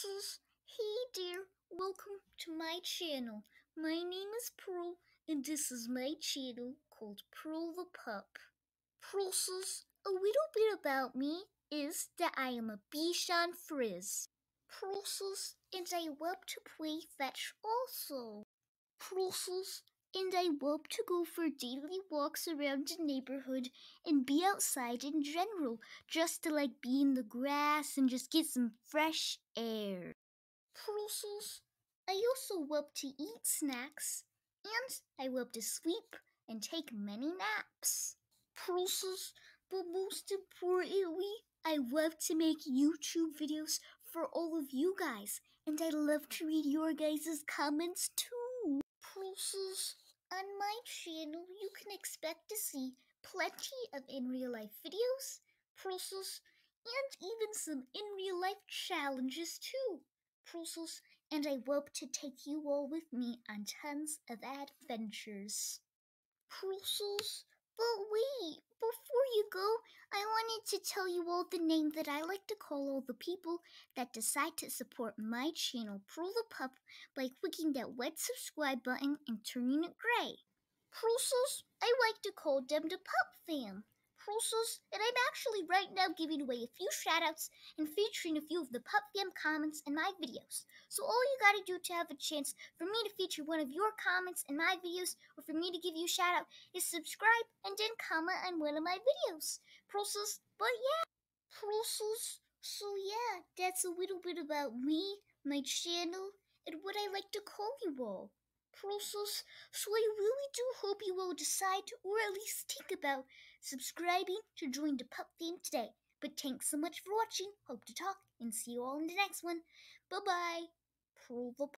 Hey dear, welcome to my channel. My name is Pearl, and this is my channel called Pearl the Pup. Pearls, a little bit about me is that I am a Bichon Frise. Pearls, and I love to play fetch also. Pearls, and I love to go for daily walks around the neighborhood and be outside in general, just to like be in the grass and just get some fresh air. Pearls, I also love to eat snacks, and I love to sleep and take many naps. Pearls, but most importantly, I love to make YouTube videos for all of you guys, and I love to read your guys' comments too. Pearls, on my channel, you can expect to see plenty of in real life videos, pearls, and even some in real life challenges too. Pearls, and I hope to take you all with me on tons of adventures. Pearls, but wait, before you go, I wanted to tell you all the name that I like to call all the people that decide to support my channel, Pearl the Pup, by clicking that red subscribe button and turning it gray. Pearls, I like to call them the Pup Fam. Pearls, and I'm actually right now giving away a few shoutouts and featuring a few of the Pup Fam comments in my videos. So all you gotta do to have a chance for me to feature one of your comments in my videos or for me to give you a shout out is subscribe and then comment on one of my videos. Pearls, but yeah, Pearls, so yeah, that's a little bit about me, my channel, and what I like to call you all. Pearls, so I really do hope you will decide or at least think about subscribing to join the Pup Fam today. But thanks so much for watching. Hope to talk and see you all in the next one. Bye bye. Pup.